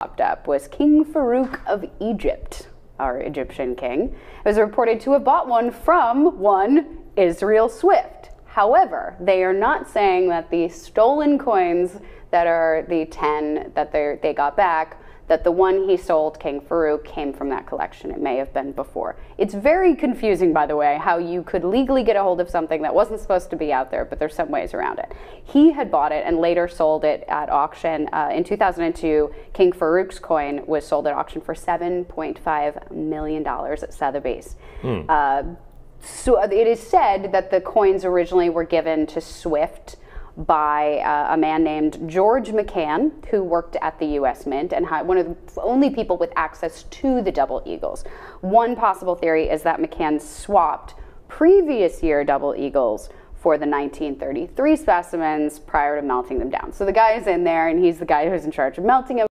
popped up was King Farouk of Egypt, our Egyptian king. It was reported to have bought one from one Israel Switt. However, they are not saying that the stolen coins that are the 10 that they got back that the one he sold, King Farouk, came from that collection. It may have been before. It's very confusing, by the way, how you could legally get a hold of something that wasn't supposed to be out there, but there's some ways around it. He had bought it and later sold it at auction. Uh, in 2002, King Farouk's coin was sold at auction for $7.5 million at Sotheby's. Hmm. Uh, so it is said that the coins originally were given to Switt by uh, a man named George McCann, who worked at the U.S. Mint and one of the only people with access to the double eagles. One possible theory is that McCann swapped previous year double eagles for the 1933 specimens prior to melting them down. So the guy is in there and he's the guy who's in charge of melting them.